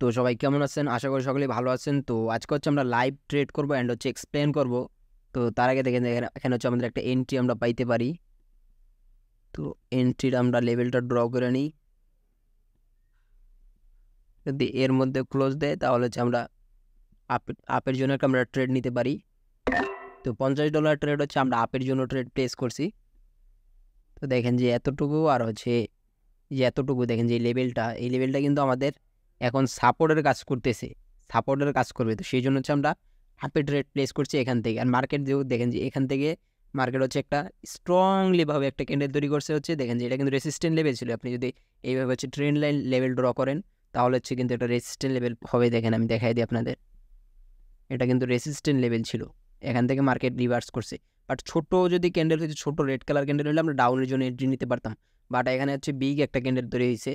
তো সবাই কেমন আছেন? আশা করি সকলেই ভালো আছেন। তো আজকে হচ্ছে আমরা লাইভ ট্রেড করব অ্যান্ড হচ্ছে এক্সপ্লেন করব। তো তার আগে দেখেন, এখানে- হচ্ছে আমাদের একটা এন্ট্রি আমরা পাইতে পারি। তো এন্ট্রির আমরা লেভেলটা ড্র করে নিই। যদি এর মধ্যে ক্লোজ দেয়, তাহলে হচ্ছে আমরা আপ আপের জন্য আমরা ট্রেড নিতে পারি। তো পঞ্চাশ ডলার ট্রেড হচ্ছে আমরা আপের জন্য ট্রেড প্লেস করছি। তো দেখেন যে এতটুকু আর হচ্ছে যে এতটুকু, দেখেন যে লেভেলটা এই লেভেলটা কিন্তু আমাদের এখন সাপোর্টের কাজ করতেছে সাপোর্টের কাজ করবে। তো সেই জন্য হচ্ছে আমরা আপের ট্রেড প্লেস করছি এখান থেকে। আর মার্কেট যেহেতু দেখেন যে এখান থেকে মার্কেট হচ্ছে একটা স্ট্রংলি ভাবে একটা ক্যান্ডেল তৈরি করছে হচ্ছে, দেখেন যে এটা কিন্তু রেসিস্ট্যান্ট লেভেল ছিল। আপনি যদি এইভাবে হচ্ছে ট্রেন্ড লাইন লেভেল ড্র করেন, তাহলে হচ্ছে কিন্তু একটা রেসিস্ট্যান্ট লেভেল হবে দেখেন, আমি দেখাই দিই আপনাদের। এটা কিন্তু রেসিস্ট্যান্ট লেভেল ছিল। এখান থেকে মার্কেট রিভার্স করছে। বাট ছোট যদি ক্যান্ডেল হচ্ছে ছোট রেড কালার ক্যান্ডেল হলে আমরা ডাউনের জন্য এন্ট্রি নিতে পারতাম। বাট এখানে হচ্ছে বিগ একটা ক্যান্ডেল তৈরি হয়েছে।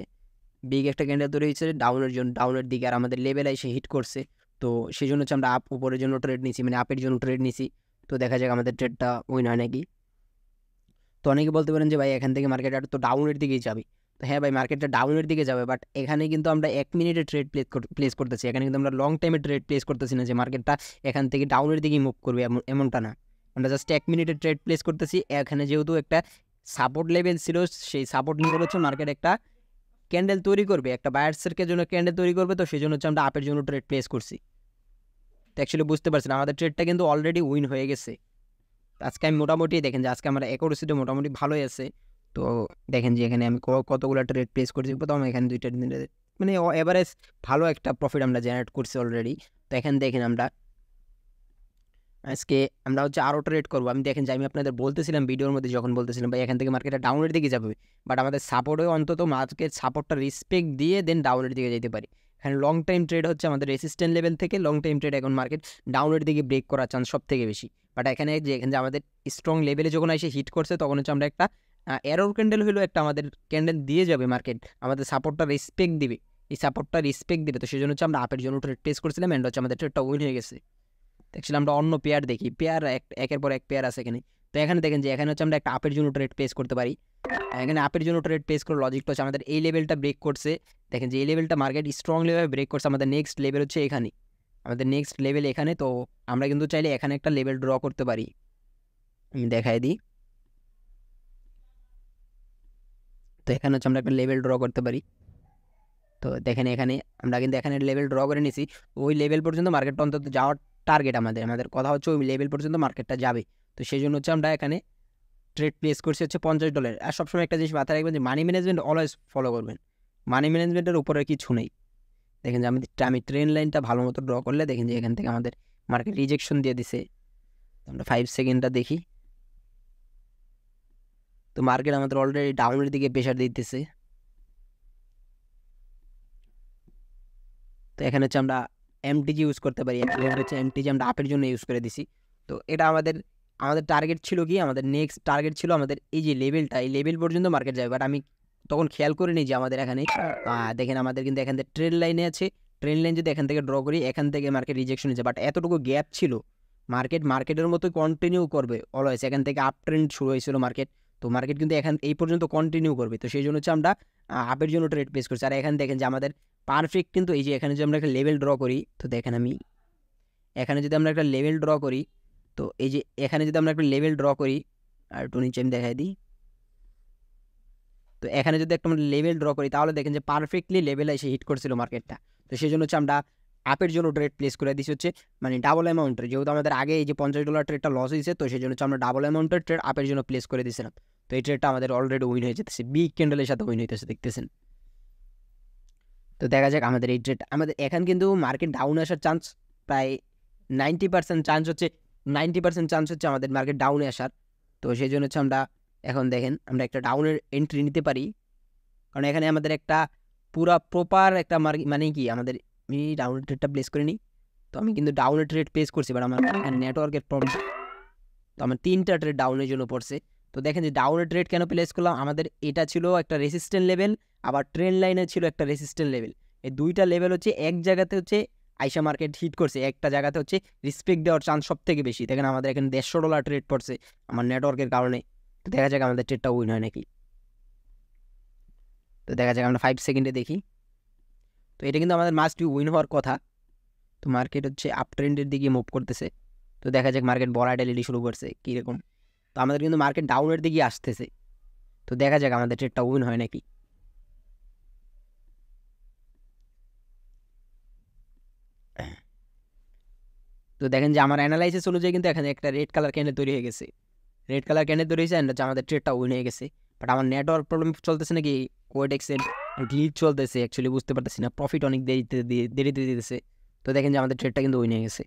বিগ একটা ক্যান্ডেল তৈরি হয়েছে ডাউনের জন্য ডাউনের দিকে আর আমাদের লেভেল এসে হিট করছে। তো সেই জন্য হচ্ছে আমরা আপ উপরের জন্য ট্রেড নিছি মানে আপের জন্য ট্রেড নিছি। তো দেখা যাক আমাদের ট্রেডটা উইন হয় নাকি। তো অনেকে বলতে পারেন যে, ভাই, এখান থেকে মার্কেট আর তো ডাউনের দিকেই যাবে। তো হ্যাঁ ভাই মার্কেটটা ডাউনের দিকে যাবে বাট এখানে কিন্তু আমরা এক মিনিটে ট্রেড প্লেস প্লেস করতেছি। এখানে কিন্তু আমরা লং টাইমে ট্রেড প্লেস করতেছি না যে মার্কেটটা এখান থেকে ডাউনের দিকেই মুভ করবে, এমন, এমনটা না। আমরা জাস্ট এক মিনিটে ট্রেড প্লেস করতেছি। এখানে যেহেতু একটা সাপোর্ট লেভেল ছিল, সেই সাপোর্ট নিয়ে হচ্ছে মার্কেট একটা ক্যান্ডেল তৈরি করবে, একটা বায়ার্সের জন্য ক্যান্ডেল তৈরি করবে, তো সেই জন্য হচ্ছে আমরা আপের জন্য ট্রেড প্লেস করছি। তো অ্যাকচুয়ালি বুঝতে পারছেন, আমাদের ট্রেডটা কিন্তু অলরেডি উইন হয়ে গেছে। আজকে আমি মোটামুটি দেখেন যে আজকে আমার অ্যাকোরেসিটা মোটামুটি ভালোই আছে। তো দেখেন যে এখানে আমি কতগুলো ট্রেড প্লেস করছি, প্রথম এখানে দুইটা মানে এভারেজ ভালো একটা প্রফিট আমরা জেনারেট করছি অলরেডি তো এখানে দেখেন আমরা আজকে আমরা হচ্ছে আরও ট্রেড করব। আমি দেখেন যে আমি আপনাদের বলতেছিলাম ভিডিওর মধ্যে যখন বলতেছিলাম, ভাই, এখান থেকে মার্কেটটা ডাউনের দিকে যাবে। বাট আমাদের সাপোর্টে অন্তত মার্কেট সাপোর্টটা রেসপেক্ট দিয়ে দেন ডাউনের দিকে যেতে পারি। এখানে লং টাইম ট্রেড হচ্ছে আমাদের রেসিস্ট্যান্ট লেভেল থেকে লং টাইম ট্রেড এখন মার্কেট ডাউনের দিকে ব্রেক করার চান্স সব থেকে বেশি। বাট এখানে যে এখানে আমাদের স্ট্রং লেভেলে যখন এসে হিট করছে, তখন হচ্ছে আমরা একটা এরর ক্যান্ডেল হলেও একটা আমাদের ক্যান্ডেল দিয়ে যাবে মার্কেট আমাদের সাপোর্টটা রেসপেক্ট দিবে। এই সাপোর্টটা রেসপেক্ট দিবে। তো সেই জন্য হচ্ছে আমরা আপের জন্য ট্রেড প্লেস করছিলাম অ্যান্ড হচ্ছে আমাদের ট্রেডটা উইন হয়ে গেছে। অ্যাকচুয়ালি আমরা অন্য পেয়ার দেখি। পেয়ার এক, একের পর এক পেয়ার আছে এখানে। তো এখানে দেখেন যে, এখানে হচ্ছে আমরা একটা আপের জন্য ট্রেড প্লেস করতে পারি। এখানে আপের জন্য ট্রেড প্লেস করে লজিকটা হচ্ছে আমাদের এই লেভেলটা ব্রেক করছে। দেখেন যে, এই লেভেলটা মার্কেট স্ট্রং লেভেল ব্রেক করছে আমাদের নেক্সট লেভেল হচ্ছে এখানে। আমাদের নেক্সট লেভেল এখানে, তো আমরা কিন্তু চাইলে এখানে একটা লেভেল ড্র করতে পারি। আমি দেখাই দিই। তো এখানে হচ্ছে আমরা একটা লেভেল ড্র করতে পারি। তো দেখেন এখানে, আমরা কিন্তু এখানে লেভেল ড্র করে নিছি। ওই লেভেল পর্যন্ত মার্কেটটা অন্তত যাওয়ার টার্গেট আমাদের আমাদের কথা হচ্ছে ওই লেভেল পর্যন্ত মার্কেটটা যাবে। তো সেই জন্য হচ্ছে আমরা এখানে ট্রেড প্লেস করছি হচ্ছে পঞ্চাশ ডলার আর সবসময় একটা জিনিস মাথায় রাখবেন যে মানি ম্যানেজমেন্ট অলওয়েজ ফলো করবেন। মানি ম্যানেজমেন্টের উপরে কিছু নেই। দেখেন যে আমি আমি ট্রেন লাইনটা ভালো মতো ড্র করলে দেখেন যে এখান থেকে আমাদের মার্কেট রিজেকশন দিয়ে দিছে। আমরা ফাইভ সেকেন্ডটা দেখি। তো মার্কেট আমাদের অলরেডি ডাউনের দিকে প্রেশার দিতেছে। তো এখানে হচ্ছে আমরা এমটিজি ইউজ করতে পারি হচ্ছে এমটিজি আমরা আপের জন্য ইউজ করে দিছি। তো এটা আমাদের আমাদের টার্গেট ছিল কি? আমাদের নেক্সট টার্গেট ছিল আমাদের এই যে লেভেলটা এই লেভেল পর্যন্ত মার্কেট যাবে। বাট আমি তখন খেয়াল করিনি যে আমাদের এখানে দেখেন আমাদের কিন্তু এখান থেকে ট্রেন লাইনে আছে। ট্রেন লাইন যদি এখান থেকে ড্র করি, এখান থেকে মার্কেট রিজেকশন হয়েছে বাট এতটুকু গ্যাপ ছিল মার্কেট মার্কেটের মতো কন্টিনিউ করবে অলওয়েজ এখান থেকে আপ ট্রেন্ড শুরু হয়েছিল মার্কেট তো মার্কেট কিন্তু এখান, এই পর্যন্ত কন্টিনিউ করবে। তো সেই জন্য হচ্ছে আমরা আপের জন্য ট্রেড প্লেস করছি। আর এখানে দেখেন যে আমাদের পারফেক্ট কিন্তু এই যে এখানে যদি আমরা একটা লেভেল ড্র করি, তো দেখেন আমি, এখানে যদি আমরা একটা লেভেল ড্র করি, তো এই যে এখানে যদি আমরা একটা লেভেল ড্র করি, আর একটু নিচে আমি দেখাই দিই, তো এখানে যদি একটা আমরা লেভেল ড্র করি, তাহলে দেখেন যে পারফেক্টলি লেভেলে এসে হিট করছিল মার্কেটটা তো সেই জন্য হচ্ছে আমরা আপের জন্য ট্রেড প্লেস করে দিচ্ছি হচ্ছে মানে ডাবল অ্যামাউন্টের যেহেতু আমাদের আগে এই যে পঞ্চাশ ডলার ট্রেডটা লস হয়েছে, তো সেই জন্য হচ্ছে আমরা ডাবল অ্যামাউন্টের ট্রেড আপের জন্য প্লেস করে দিয়েছিলাম। তো এই ট্রেডটা আমাদের অলরেডি উইন হয়ে যেতেছে বিগ ক্যান্ডেলের সাথে উইন হইতেছে, দেখতেছেন? তো দেখা যাক আমাদের এই ট্রেড আমাদের এখান কিন্তু মার্কেট ডাউন আসার চান্স প্রায় নাইনটি পার্সেন্ট চান্স হচ্ছে নাইনটি পার্সেন্ট চান্স হচ্ছে আমাদের মার্কেট ডাউনে আসার। তো সেই জন্য হচ্ছে আমরা এখন দেখেন, আমরা একটা ডাউনের এন্ট্রি নিতে পারি। কারণ এখানে আমাদের একটা পুরা প্রপার একটা মার্কেট মানে কি, আমাদের আমি ডাউনের ট্রেডটা প্লেস করে নিই তো আমি কিন্তু ডাউনের ট্রেড প্লেস করছি বাট আমার নেটওয়ার্কের প্রবলেম তো আমার তিনটা ট্রেড ডাউনের জন্য পড়ছে। তো দেখেন যে ডাউনের ট্রেড কেন প্লেস করলাম? আমাদের এটা ছিল একটা রেসিস্ট্যান্ট লেভেল আবার ট্রেন লাইনে ছিল একটা রেসিস্ট্যান্ট লেভেল এই দুইটা লেভেল হচ্ছে এক জায়গাতে হচ্ছে আইসা মার্কেট হিট করছে, একটা জায়গাতে হচ্ছে রিসপেক্ট দেওয়ার চান্স সব থেকে বেশি। দেখেন আমাদের এখানে দেড়শো ডলার ট্রেড পড়ছে আমার নেটওয়ার্কের কারণে। তো দেখা যাক আমাদের ট্রেডটা উইন হয় নাকি। তো দেখা যাক আমরা ফাইভ সেকেন্ডে দেখি। তো এটা কিন্তু আমাদের মাস্ট উইন হওয়ার কথা। তো মার্কেট হচ্ছে আপ ট্রেন্ডের দিকে মুভ করতেছে। তো দেখা যাক মার্কেট বড় ভলাটাইলিটি শুরু করছে, কীরকম। তো আমাদের কিন্তু মার্কেট ডাউনের দিকে আসতেছে। তো দেখা যাক আমাদের ট্রেডটা উইন হয় নাকি। তো দেখেন যে আমার অ্যানালাইসিস অনুযায়ী কিন্তু এখানে একটা রেড কালার ক্যান্ডেল তৈরি হয়ে গেছে। রেড কালার ক্যান্ডেল তৈরি হয়েছে অ্যান্ড আমাদের ট্রেডটা উইন হয়ে গেছে। বাট আমার নেটওয়ার্ক প্রবলেম চলতেছে নাকি? কোয়েড এক্সেল গ্লিচ চলতেছে অ্যাকচুয়ালি বুঝতে পারতেছি না। প্রফিট অনেক দেরিতে দেরিতে দিতেছে। তো দেখেন যে আমাদের ট্রেডটা কিন্তু উইন হয়ে গেছে।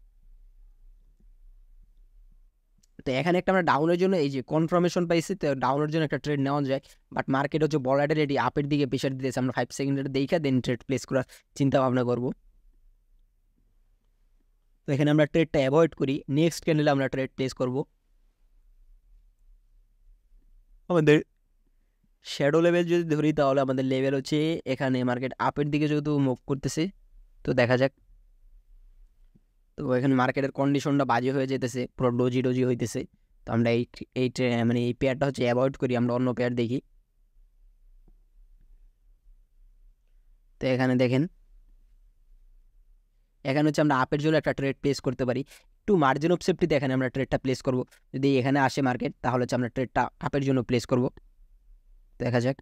তো এখানে একটা আমরা ডাউনের জন্য এই যে কনফার্মেশন পাইছি, তো ডাউনের জন্য একটা ট্রেড নেওয়া যায়। বাট মার্কেট হচ্ছে রেডি আপের দিকে প্রেশার দিতেছে। আমরা ফাইভ সেকেন্ডের দেখে দেন ট্রেড প্লেস করার চিন্তা ভাবনা করব। তো এখানে আমরা ট্রেডটা অ্যাভয়েড করি। নেক্সট ক্যান্ডেলে আমরা ট্রেড প্লেস করব। আমাদের শ্যাডো লেভেল যদি ধরি, তাহলে আমাদের লেভেল হচ্ছে এখানে মার্কেট আপের দিকে যেহেতু মুভ করতেছে, তো দেখা যাক। তো এখানে মার্কেটের কন্ডিশনটা বাজে হয়ে যেতেছে, পুরো ডোজি ডোজি হইতেছে। তো আমরা এই এই মানে এই পেয়ারটা হচ্ছে অ্যাভয়েড করি, আমরা অন্য পেয়ার দেখি। তো এখানে দেখেন। এখানে হচ্ছে আমরা আপের জন্য একটা ট্রেড প্লেস করতে পারি। একটু মার্জিন অফ সেফটিতে এখানে আমরা ট্রেডটা প্লেস করব। যদি এখানে আসে মার্কেট তাহলে হচ্ছে আমরা ট্রেডটা আপের জন্য প্লেস করব। দেখা যাক।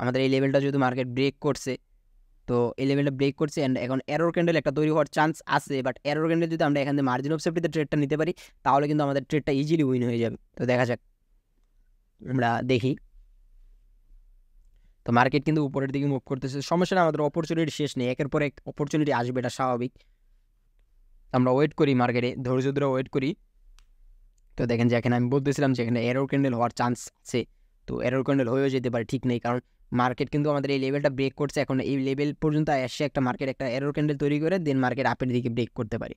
আমাদের এই লেভেলটা যেহেতু মার্কেট ব্রেক করছে তো এই লেভেলটা ব্রেক করছে অ্যান্ড এখন এরোর ক্যান্ডেল একটা তৈরি হওয়ার চান্স আছে বাট এরোর ক্যান্ডেল যদি আমরা এখানে মার্জিন অফ সেফটিতে ট্রেডটা নিতে পারি, তাহলে কিন্তু আমাদের ট্রেডটা ইজিলি উইন হয়ে যাবে। তো দেখা যাক, আমরা দেখি। তো মার্কেট কিন্তু উপরের দিকে মুভ করতেছে, সমস্যা আমাদের অপরচুনিটি শেষ নেই, একের পর এক অপরচুনিটি আসবে, এটা স্বাভাবিক। আমরা ওয়েট করি মার্কেটে ধৈর্য ধরে ওয়েট করি। তো দেখেন যে এখানে আমি বলতেছিলাম যে এখানে এরোর ক্যান্ডেল হওয়ার চান্স আছে। তো এরোর ক্যান্ডেল হয়েও যেতে পারে ঠিক নেই। কারণ মার্কেট কিন্তু আমাদের এই লেভেলটা ব্রেক করছে। এখন এই লেভেল পর্যন্ত এসে একটা মার্কেট একটা এরোর ক্যান্ডেল তৈরি করে দেন মার্কেট আপের দিকে ব্রেক করতে পারে।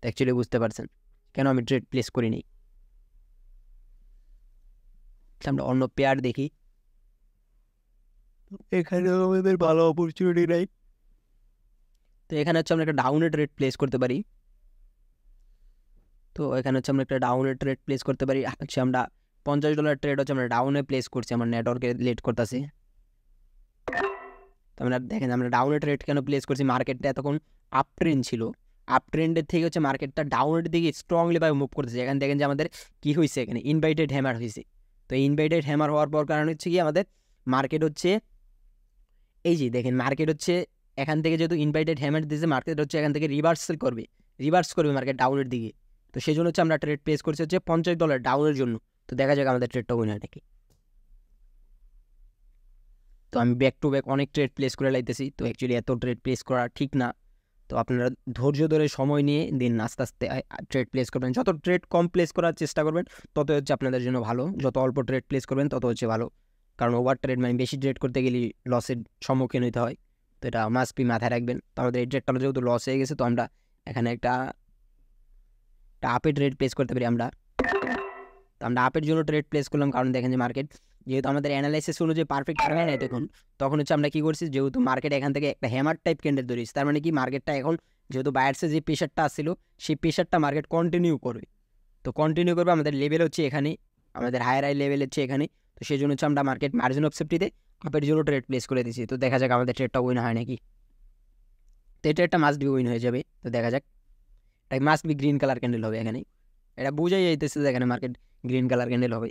তো অ্যাকচুয়ালি বুঝতে পারছেন কেন আমি ট্রেড প্লেস করিনি আমরা অন্য পেয়ার দেখি। এখানেও আমাদের ভালো অপরচুনিটি নাই। তো এখানে হচ্ছে আমরা একটা ডাউনের ট্রেড প্লেস করতে পারি। তো এখানে হচ্ছে আমরা একটা ডাউনের ট্রেড প্লেস করতে পারি। হচ্ছে আমরা পঞ্চাশ ডলার ট্রেড হচ্ছে, আমরা ডাউনে প্লেস করছি, আমার নেটওয়ার্কে লেট করতেছি। আমরা দেখেন, আমরা ডাউনে ট্রেড কেন প্লেস করছি? মার্কেটটা এতক্ষণ আপ ট্রেন্ড ছিল। আপ ট্রেন্ডের থেকে হচ্ছে মার্কেটটা ডাউনের দিকে স্ট্রংলিভাবে মুভ করতেছে। এখানে দেখেন যে আমাদের কী হয়েছে এখানে ইনভাইটেড হ্যামার হয়েছে তো ইনভাইটেড হ্যামার হওয়ার পর কারণ হচ্ছে কি, আমাদের মার্কেট হচ্ছে, এই যে দেখেন মার্কেট হচ্ছে, এখান থেকে যেহেতু ইনভাইটেড হ্যামার দিয়েছে মার্কেট হচ্ছে এখান থেকে রিভার্সাল করবে। রিভার্স করবে মার্কেট ডাউনের দিকে। তো সেই জন্য হচ্ছে আমরা ট্রেড প্লেস করছি হচ্ছে পঞ্চাশ ডলার ডাউনের জন্য। তো দেখা যাক আমাদের ট্রেডটা উইন হয় নাকি। তো আমি ব্যাক টু ব্যাক অনেক ট্রেড প্লেস করে লাইতেছি, তো অ্যাকচুয়ালি এত ট্রেড প্লেস করা ঠিক না। তো আপনারা ধৈর্য ধরে সময় নিয়ে দিন, আস্তে আস্তে ট্রেড প্লেস করবেন। যত ট্রেড কম প্লেস করার চেষ্টা করবেন, তত হচ্ছে আপনাদের জন্য ভালো। যত অল্প ট্রেড প্লেস করবেন, তত হচ্ছে ভালো। কারণ ওভার ট্রেড মানে বেশি ট্রেড করতে গেলে লসের সম্মুখীন হতে হয়। তো এটা মাস্ট বি মাথায় রাখবেন। তো আমাদের এই ট্রেডটা যেহেতু লস হয়ে গেছে, তো আমরা এখানে একটা একটা আপে ট্রেড প্লেস করতে পারি আমরা। আমরা আপের জন্য ট্রেড প্লেস করলাম, কারণ দেখেন যে মার্কেট যেহেতু আমাদের অ্যানালাইসিস অনুযায়ী পারফেক্ট হয় না দেখুন তখন হচ্ছে আমরা কী করছি, যেহেতু মার্কেট এখান থেকে একটা হ্যামার টাইপ ক্যান্ডেল ধরেছি, তার মানে কি মার্কেটটা এখন যেহেতু বায়ার্সে যে প্রেশারটা আসছিল, সেই প্রেশারটা মার্কেট কন্টিনিউ করবে। তো কন্টিনিউ করবে আমাদের লেভেল হচ্ছে এখানে, আমাদের হায়ার হাই লেভেল হচ্ছে এখানে, তো সেই জন্য হচ্ছে আমরা মার্কেট মার্জিন অফ সেফটিতে আপের জন্য ট্রেড প্লেস করে দিয়েছি। তো দেখা যাক আমাদের ট্রেডটা উইন হয় নাকি। তো এই ট্রেডটা মাস্ট বি উইন হয়ে যাবে, তো দেখা যাক। এটা must be green colour candle হবে এখানে। এটা বোঝাই যাইতেছে যে এখানে মার্কেট গ্রিন কালার ক্যান্ডেল হবে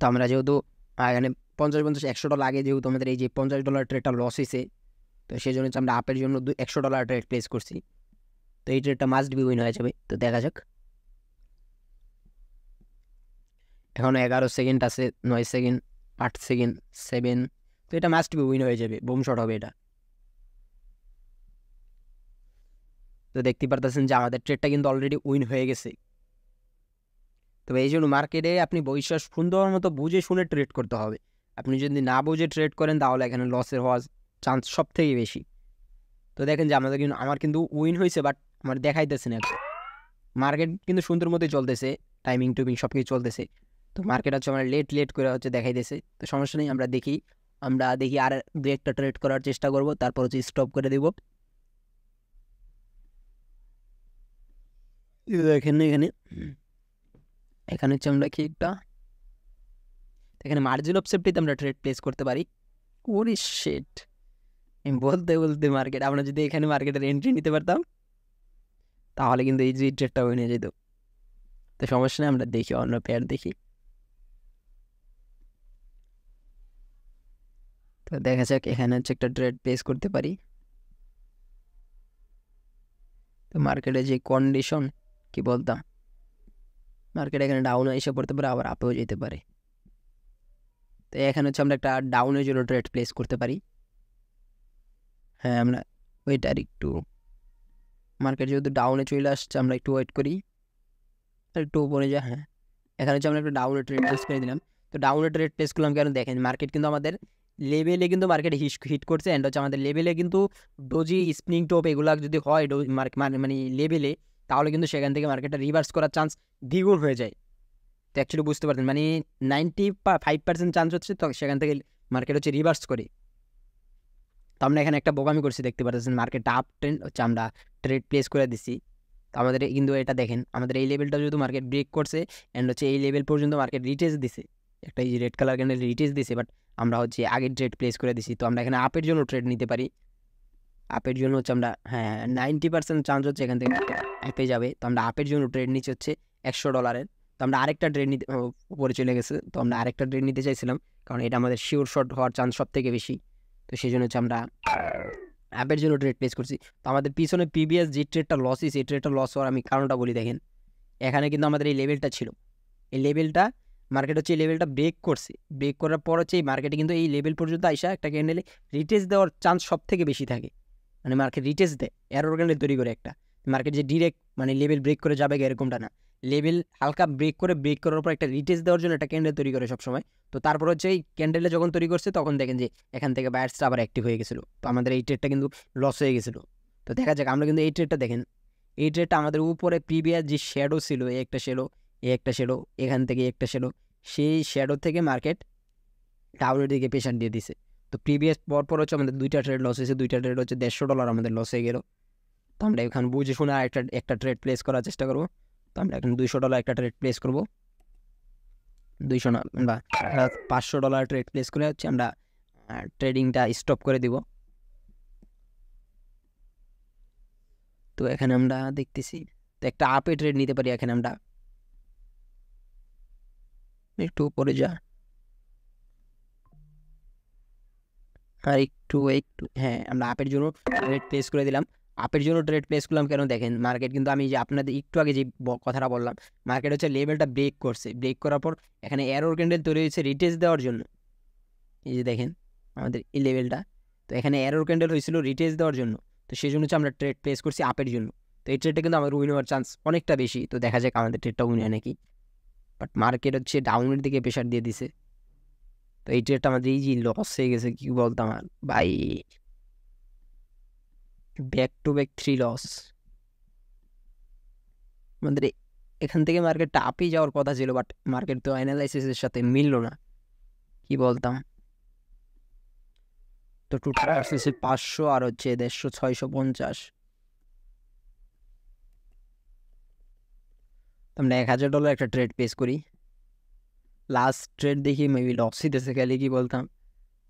তো আমরা যেহেতু এখানে পঞ্চাশ পঞ্চাশ একশো ডলার আগে যেহেতু আমাদের এই যে পঞ্চাশ ডলার ট্রেডটা লস হয়েছে তো সেই জন্য আমরা আপের জন্য দু, একশো ডলার ট্রেড প্লেস করছি। তো এই ট্রেডটা মাস্ট বি উইন হয়ে যাবে তো দেখা যাক। এখনও এগারো সেকেন্ড আছে, নয় সেকেন্ড আট সেকেন্ড সেভেন তো এটা মাস্ট বি উইন হয়ে যাবে বোম শট হবে এটা। তো দেখতে পারতেছেন যে আমাদের ট্রেডটা কিন্তু অলরেডি উইন হয়ে গেছে। তবে এই জন্য মার্কেটে আপনি বৈশ্বাস সুন্দর মতো বুঝে শুনে ট্রেড করতে হবে। আপনি যদি না বুঝে ট্রেড করেন, তাহলে এখানে লসের হওয়ার চান্স সব থেকে বেশি। তো দেখেন যে আমাদের কিন্তু, আমার কিন্তু উইন হয়েছে বাট আমার দেখাইতেছে না মার্কেট কিন্তু সুন্দর মতোই চলতেছে টাইমিং টুমিং সব কিছু চলতেছে। তো মার্কেট হচ্ছে আমার লেট লেট করে হচ্ছে দেখাইতেছে। তো সমস্যা নেই, আমরা দেখি আমরা দেখি আর দু একটা ট্রেড করার চেষ্টা করব, তারপর হচ্ছে স্টপ করে দেব। এখানে এখানে এখানে হচ্ছে আমরা কি একটা, এখানে মার্জিন অফ সেফটিতে আমরা ট্রেড প্লেস করতে পারি। ওরে শেট বলতে বলতে মার্কেট আমরা যদি এখানে মার্কেটের এন্ট্রি নিতে পারতাম, তাহলে কিন্তু এই যে ট্রেডটা হয়ে যেত। তো সমস্যা নেই, আমরা দেখি, অন্য পেয়ার দেখি। তো দেখা যাক, এখানে হচ্ছে একটা ট্রেড প্লেস করতে পারি। তো মার্কেটে যে কন্ডিশন কি বলতাম? মার্কেট এখানে ডাউন এসে পড়তে পারে, আবার আপেও যেতে পারে। তো এখানে হচ্ছে আমরা একটা ডাউনের জন্য ট্রেড প্লেস করতে পারি। হ্যাঁ আমরা ওয়েট আর একটু মার্কেট যেহেতু ডাউনে চলে আসছে, আমরা একটু ওয়েট করি। একটু উপরে যা হ্যাঁ। এখানে হচ্ছে আমরা একটা ডাউনে ট্রেড প্লেস করে দিলাম। তো ডাউনে ট্রেড প্লেস করলাম কেন দেখেন? মার্কেট কিন্তু আমাদের লেভেলে কিন্তু মার্কেট হিট হিট করছে। অ্যান্ড হচ্ছে আমাদের লেভেলে কিন্তু ডোজি স্প্রিং টোপ এগুলো যদি হয় মানে লেভেলে তাহলে কিন্তু সেখান থেকে মার্কেটটা রিভার্স করার চান্স দ্বিগুণ হয়ে যায়। তো অ্যাকচুয়ালি বুঝতে পারতেন মানে নাইনটি ফাইভ পার্সেন্ট চান্স হচ্ছে, তো সেখান থেকে মার্কেট হচ্ছে রিভার্স করে। তো আমরা এখানে একটা বোকামি করছি, দেখতে পাচ্ছেন মার্কেটটা আপ ট্রেন্ড হচ্ছে, আমরা ট্রেড প্লেস করে দিছি। তো আমাদের কিন্তু এটা দেখেন, আমাদের এই লেভেলটা যেহেতু মার্কেট ব্রেক করছে অ্যান্ড হচ্ছে এই লেভেল পর্যন্ত মার্কেট রিটেস দিছে। একটা এই রেড কালার ক্যান্ডেল রিটেস দিছে বাট আমরা হচ্ছে আগের ট্রেড প্লেস করে দিছি, তো আমরা এখানে আপের জন্য ট্রেড নিতে পারি। আপের জন্য হচ্ছে আমরা হ্যাঁ নাইনটি পার্সেন্ট চান্স হচ্ছে এখান থেকে অ্যাপে যাবে। তো আমরা আপের জন্য ট্রেড নিচ্ছে হচ্ছে একশো ডলারের তো আমরা আরেকটা ট্রেড নিতে উপরে চলে গেছে। তো আমরা আরেকটা ট্রেড নিতে চাইছিলাম, কারণ এটা আমাদের শিওর শট হওয়ার চান্স সব থেকে বেশি। তো সেই জন্য হচ্ছে আমরা অ্যাপের জন্য ট্রেড প্লেস করছি। তো আমাদের পিছনে পিবিএস যে ট্রেডটা লস এই ট্রেডটা লস হওয়ার আমি কারণটা বলি দেখেন। এখানে কিন্তু আমাদের এই লেভেলটা ছিল। এই লেভেলটা মার্কেট হচ্ছে এই লেভেলটা ব্রেক করছে। ব্রেক করার পর হচ্ছে এই মার্কেটে কিন্তু এই লেভেল পর্যন্ত আইসা একটা ক্যান্ডেলে রিটেস দেওয়ার চান্স সব থেকে বেশি থাকে। মানে মার্কেট রিটেস দেয় এরোর ক্যান্ডেল তৈরি করে একটা। মার্কেট যে ডিরেক্ট মানে লেভেল ব্রেক করে যাবে এরকমটা না। লেভেল হালকা ব্রেক করে ব্রেক করার পর একটা রিটেস দেওয়ার জন্য একটা ক্যান্ডেল তৈরি করে সবসময়। তো তারপর হচ্ছে এই ক্যান্ডেলটা যখন তৈরি করছে, তখন দেখেন যে এখান থেকে বায়ার্সটা আবার অ্যাক্টিভ হয়ে গেছিল। তো আমাদের এই ট্রেডটা কিন্তু লস হয়ে গেছিল। তো দেখা যাক, আমরা কিন্তু এই ট্রেডটা দেখেন। এই ট্রেডটা আমাদের উপরে প্রিভিয়াস যে শ্যাডো ছিল, এই একটা শ্যাডো এ একটা শ্যাডো এখান থেকে একটা শ্যাডো সেই শ্যাডো থেকে মার্কেট ডাউনের দিকে প্রেশার দিয়ে দিছে। তো প্রিভিয়াস পরপর হচ্ছে আমাদের দুইটা ট্রেড লস হয়েছে, দুইটা ট্রেড হচ্ছে দেড়শো ডলার আমাদের লস হয়ে গেল। তো আমরা এখানে বুঝে শুনে একটা একটা ট্রেড প্লেস করার চেষ্টা করব। তো আমরা এখন দুইশো ডলার একটা ট্রেড প্লেস করব। দুইশো না, বা পাঁচশো ডলার ট্রেড প্লেস করে হচ্ছে আমরা ট্রেডিংটা স্টপ করে দিব। তো এখানে আমরা দেখতেছি, তো একটা আপে ট্রেড নিতে পারি এখানে আমরা। একটু উপরে যা। আর একটু একটু হ্যাঁ আমরা আপের জন্য ট্রেড প্লেস করে দিলাম। আপের জন্য ট্রেড প্লেস করলাম কেন? দেখেন মার্কেট কিন্তু আমি যে আপনাদের একটু আগে যে কথাটা বললাম মার্কেট হচ্ছে লেভেলটা ব্রেক করছে। ব্রেক করার পর এখানে এরোর ক্যান্ডেল তৈরি হয়েছে রিটেস দেওয়ার জন্য। এই যে দেখেন, আমাদের এই লেভেলটা তো এখানে এরোর ক্যান্ডেল হয়েছিল রিটেস দেওয়ার জন্য। তো সেই জন্য হচ্ছে আমরা ট্রেড প্লেস করছি আপের জন্য। তো এই ট্রেডটা কিন্তু আমার উইন হওয়ার চান্স অনেকটা বেশি। তো দেখা যাক আমাদের ট্রেডটা উইন হয় নাকি। বাট মার্কেট হচ্ছে ডাউনের দিকে প্রেশার দিয়ে দিছে। তো এই ট্রেডটা আমাদের যে লস হয়ে গেছে, কি বলতাম আর by back to back three loss আমাদের এখান থেকে মার্কেটটা আপেই যাওয়ার কথা ছিল বাট মার্কেট তো অ্যানালাইসিসের সাথে মিলল না, কি বলতাম? তো টোটাল আসছে পাঁচশো আর হচ্ছে দেড়শো ছয়শো পঞ্চাশ। আমরা এক হাজার ডলার একটা ট্রেড পেস করি। লাস্ট ট্রেড দেখি মেবি লস দেশে গেলে কি বলতাম?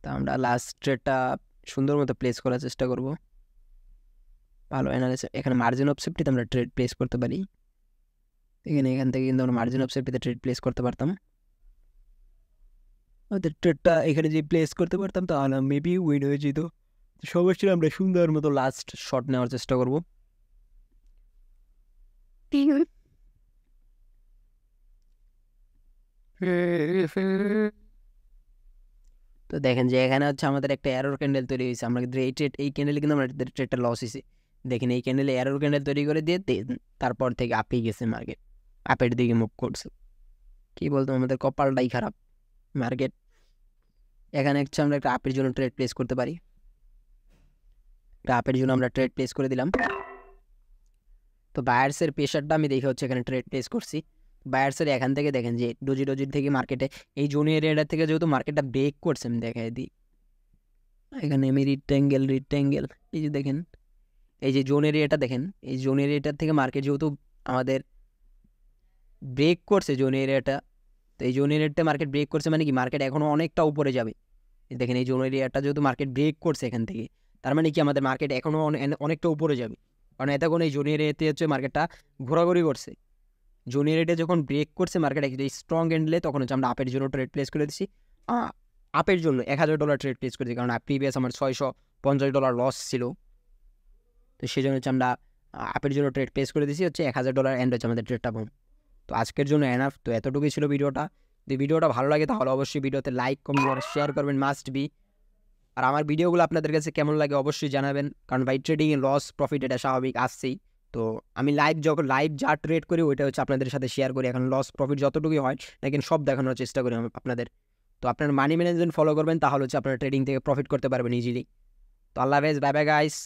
তা আমরা লাস্ট ট্রেডটা সুন্দর মতো প্লেস করার চেষ্টা করব। ভালো অ্যানালাইসিস এখানে মার্জিন অফ সেফটিতে আমরা ট্রেড প্লেস করতে পারি। এখানে, এখান থেকে কিন্তু আমরা মার্জিন অফ সেফটিতে ট্রেড প্লেস করতে পারতাম। আমাদের ট্রেডটা এখানে যে প্লেস করতে পারতাম, তাহলে মেবি উইন হয়ে যেত। সমস্যা আমরা সুন্দর মতো লাস্ট শট নেওয়ার চেষ্টা করব। তো দেখেন যে এখানে হচ্ছে আমাদের একটা এরর ক্যান্ডেল তৈরি হয়েছে। আমরা কিন্তু এই ট্রেড এই ক্যান্ডেলে কিন্তু আমরা ট্রেডটা লস হয়েছে। দেখেন এই ক্যান্ডেলে এরর ক্যান্ডেল তৈরি করে দিয়ে তারপর থেকে আপেই গেছে মার্কেট আপের দিকে মুখ করছে। কী বলতো, আমাদের কপালটাই খারাপ মার্কেট এখানে হচ্ছে আমরা একটা আপের জন্য ট্রেড প্লেস করতে পারি। একটা আপের জন্য আমরা ট্রেড প্লেস করে দিলাম। তো বায়ার্সের প্রেশারটা আমি দেখে হচ্ছে এখানে ট্রেড প্লেস করছি। বায়ার্সের এখান থেকে দেখেন যে ডোজি ডোজির থেকে মার্কেটে এই জোন এরিয়াটা থেকে যেহেতু মার্কেটটা ব্রেক করছে, আমি দেখাই দিই। এখানে আমি রিট্যাঙ্গেল রিট্যাঙ্গেল এই যে দেখেন, এই যে জোন এরিয়াটা দেখেন, এই জোন এরিয়াটার থেকে মার্কেট যেহেতু আমাদের ব্রেক করছে জোন এরিয়াটা তো এই জোন এরিয়াটা মার্কেট ব্রেক করছে মানে কি মার্কেট এখনও অনেকটা উপরে যাবে। দেখেন, এই জোন এরিয়াটা যেহেতু মার্কেট ব্রেক করছে এখান থেকে, তার মানে কি আমাদের মার্কেট এখনও অনেকটা উপরে যাবে। কারণ এতক্ষণ এই জুনিয়র এতে হচ্ছে মার্কেটটা ঘোরাঘুরি করছে। জুনিয়র রেটে যখন ব্রেক করছে মার্কেট একটু স্ট্রং এন্ডলে তখন হচ্ছে আমরা আপের জন্য ট্রেড প্লেস করে দিচ্ছি আপের জন্য এক হাজার ডলার ট্রেড প্লেস করেছি কারণ প্রিভিয়াস আমার ছয়শো পঞ্চাশ ডলার লস ছিল। তো সেই জন্য হচ্ছে আমরা আপের জন্য ট্রেড প্লেস করে দিচ্ছি হচ্ছে এক হাজার ডলার এন্ড হচ্ছে আমাদের ট্রেডটা পাবো তো আজকের জন্য এনাফ তো এতটুকুই ছিল ভিডিওটা। যদি ভিডিওটা ভালো লাগে তাহলে অবশ্যই ভিডিওতে লাইক কমেন্ট শেয়ার করবেন মাস্ট বি আর আমার ভিডিওগুলো আপনাদের কাছে কেমন লাগে অবশ্যই জানাবেন, কারণ বাই ট্রেডিংয়ে লস প্রফিট এটা স্বাভাবিক, আসছেই। তো আমি লাইভ যখন লাইভ যা ট্রেড করি, ওইটা হচ্ছে আপনাদের সাথে শেয়ার করি। এখন লস প্রফিট যতটুকুই হয় লেকিন সব দেখানোর চেষ্টা করি আমি আপনাদের। তো আপনার মানি ম্যানেজমেন্ট ফলো করবেন, তাহলে হচ্ছে আপনারা ট্রেডিং থেকে প্রফিট করতে পারবেন ইজিলি তো আল্লাহ হাফেজ বাই বাই গাইস